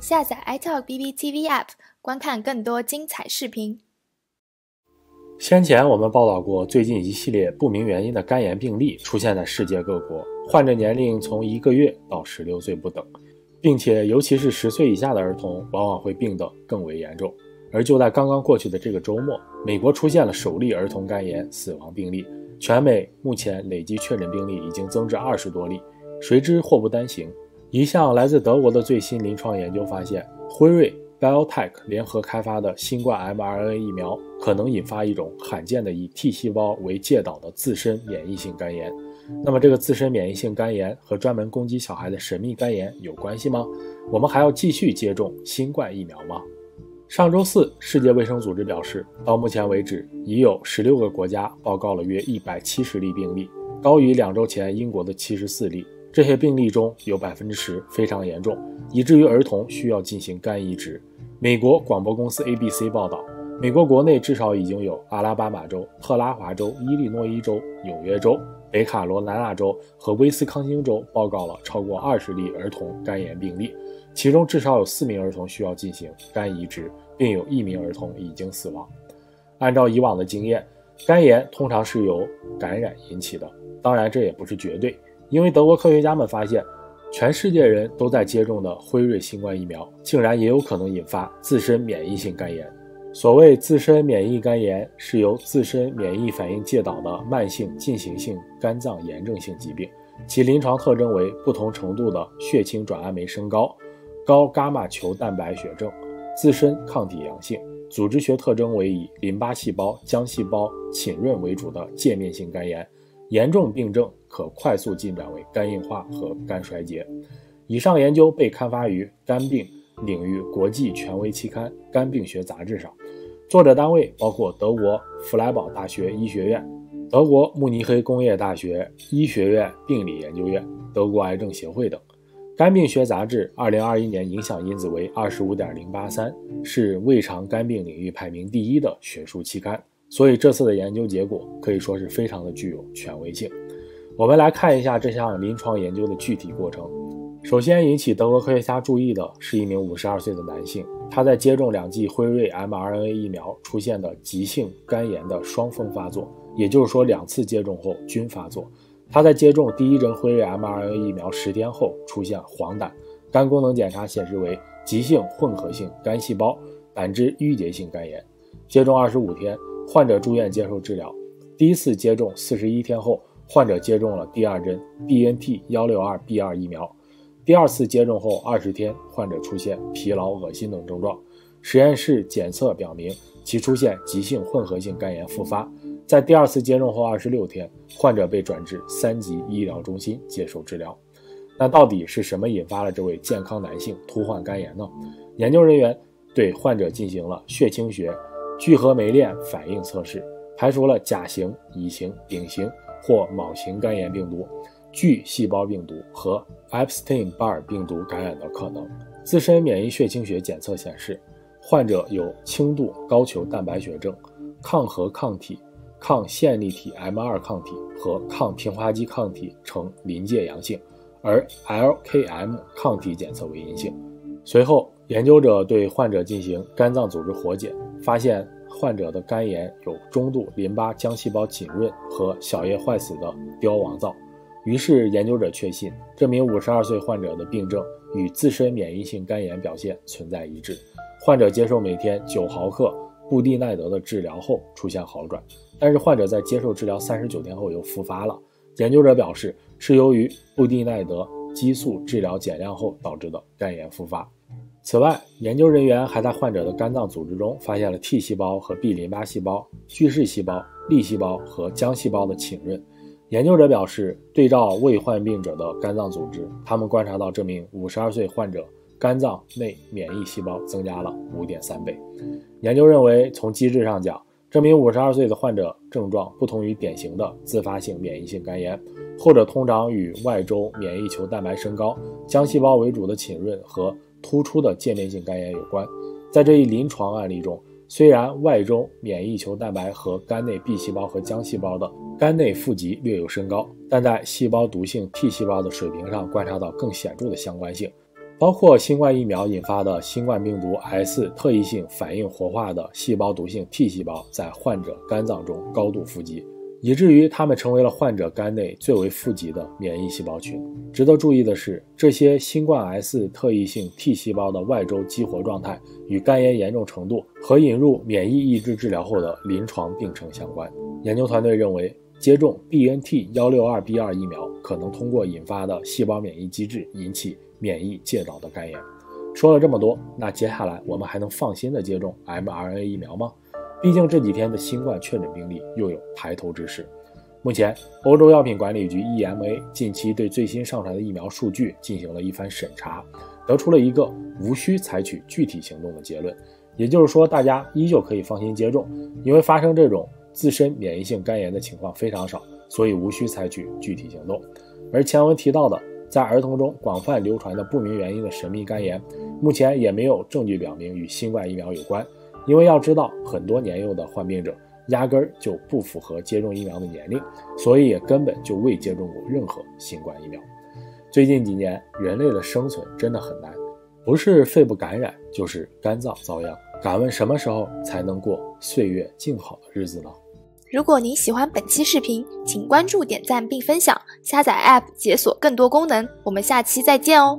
下载 iTalk BBTV App，观看更多精彩视频。先前我们报道过，最近一系列不明原因的肝炎病例出现在世界各国，患者年龄从一个月到十六岁不等，并且尤其是十岁以下的儿童，往往会病得更为严重。而就在刚刚过去的这个周末，美国出现了首例儿童肝炎死亡病例，全美目前累计确诊病例已经增至二十多例。谁知祸不单行，一项来自德国的最新临床研究发现，辉瑞 BioTech 联合开发的新冠 mRNA 疫苗可能引发一种罕见的以 T 细胞为介导的自身免疫性肝炎。那么，这个自身免疫性肝炎和专门攻击小孩的神秘肝炎有关系吗？我们还要继续接种新冠疫苗吗？上周四，世界卫生组织表示，到目前为止，已有十六个国家报告了约一百七十例病例，高于两周前英国的七十四例。这些病例中有百分之十非常严重，以至于儿童需要进行肝移植。美国广播公司 ABC 报道，美国国内至少已经有阿拉巴马州、特拉华州、伊利诺伊州、纽约州、北卡罗来纳州和威斯康星州报告了超过二十例儿童肝炎病例。其中至少有四名儿童需要进行肝移植，并有一名儿童已经死亡。按照以往的经验，肝炎通常是由感染引起的，当然这也不是绝对，因为德国科学家们发现，全世界人都在接种的辉瑞新冠疫苗竟然也有可能引发自身免疫性肝炎。所谓自身免疫肝炎，是由自身免疫反应介导的慢性进行性肝脏炎症性疾病，其临床特征为不同程度的血清转氨酶升高。高伽马球蛋白血症，自身抗体阳性，组织学特征为以淋巴细胞、浆细胞浸润为主的界面性肝炎，严重病症可快速进展为肝硬化和肝衰竭。以上研究被刊发于肝病领域国际权威期刊《肝病学杂志》上，作者单位包括德国弗莱堡大学医学院、德国慕尼黑工业大学医学院病理研究院、德国癌症协会等。肝病学杂志二零二一年影响因子为二十五点零八三，是胃肠肝病领域排名第一的学术期刊，所以这次的研究结果可以说是非常的具有权威性。我们来看一下这项临床研究的具体过程。首先引起德国科学家注意的是一名五十二岁的男性，他在接种两剂辉瑞 mRNA 疫苗出现的急性肝炎的双峰发作，也就是说两次接种后均发作。他在接种第一针辉瑞 mRNA 疫苗十天后出现黄疸，肝功能检查显示为急性混合性肝细胞胆汁淤结性肝炎。接种二十五天，患者住院接受治疗。第一次接种四十一天后，患者接种了第二针 BNT 幺六二 B 二疫苗。第二次接种后二十天，患者出现疲劳、恶心等症状。实验室检测表明其出现急性混合性肝炎复发。在第二次接种后二十六天，患者被转至三级医疗中心接受治疗。那到底是什么引发了这位健康男性突患肝炎呢？研究人员对患者进行了血清学聚合酶链反应测试，排除了甲型、乙型、丙型或某型肝炎病毒、巨细胞病毒和 Epstein-Barr 病毒感染的可能。自身免疫血清学检测显示，患者有轻度高球蛋白血症、抗核抗体。抗线粒体 M2 抗体和抗平滑肌抗体呈临界阳性，而 LKM 抗体检测为阴性。随后，研究者对患者进行肝脏组织活检，发现患者的肝炎有中度淋巴浆细胞浸润和小叶坏死的凋亡灶。于是，研究者确信这名52岁患者的病症与自身免疫性肝炎表现存在一致。患者接受每天9毫克布地奈德的治疗后出现好转。但是患者在接受治疗三十九天后又复发了。研究者表示，是由于布地奈德激素治疗减量后导致的肝炎复发。此外，研究人员还在患者的肝脏组织中发现了 T 细胞和 B 淋巴细胞、巨噬细胞、粒细胞和浆细胞的浸润。研究者表示，对照未患病者的肝脏组织，他们观察到这名五十二岁患者肝脏内免疫细胞增加了五点三倍。研究认为，从机制上讲，这名五十二岁的患者症状不同于典型的自发性免疫性肝炎，后者通常与外周免疫球蛋白升高、浆细胞为主的浸润和突出的界面性肝炎有关。在这一临床案例中，虽然外周免疫球蛋白和肝内 B 细胞和浆细胞的肝内富集略有升高，但在细胞毒性 T 细胞的水平上观察到更显著的相关性，包括新冠疫苗引发的新冠病毒 S 特异性反应活化的细胞毒性 T 细胞在患者肝脏中高度富集。以至于它们成为了患者肝内最为富集的免疫细胞群。值得注意的是，这些新冠 S 特异性 T 细胞的外周激活状态与肝炎严重程度和引入免疫抑制治疗后的临床病程相关。研究团队认为，接种 BNT 幺六二 B 二疫苗可能通过引发的细胞免疫机制引起免疫介导的肝炎。说了这么多，那接下来我们还能放心的接种 mRNA 疫苗吗？毕竟这几天的新冠确诊病例又有抬头之势。目前，欧洲药品管理局 EMA 近期对最新上传的疫苗数据进行了一番审查，得出了一个无需采取具体行动的结论。也就是说，大家依旧可以放心接种，因为发生这种自身免疫性肝炎的情况非常少，所以无需采取具体行动。而前文提到的在儿童中广泛流传的不明原因的神秘肝炎，目前也没有证据表明与新冠疫苗有关。因为要知道，很多年幼的患病者压根儿就不符合接种疫苗的年龄，所以也根本就未接种过任何新冠疫苗。最近几年，人类的生存真的很难，不是肺部感染，就是肝脏遭殃。敢问什么时候才能过岁月静好的日子呢？如果您喜欢本期视频，请关注、点赞并分享，下载 App 解锁更多功能。我们下期再见哦！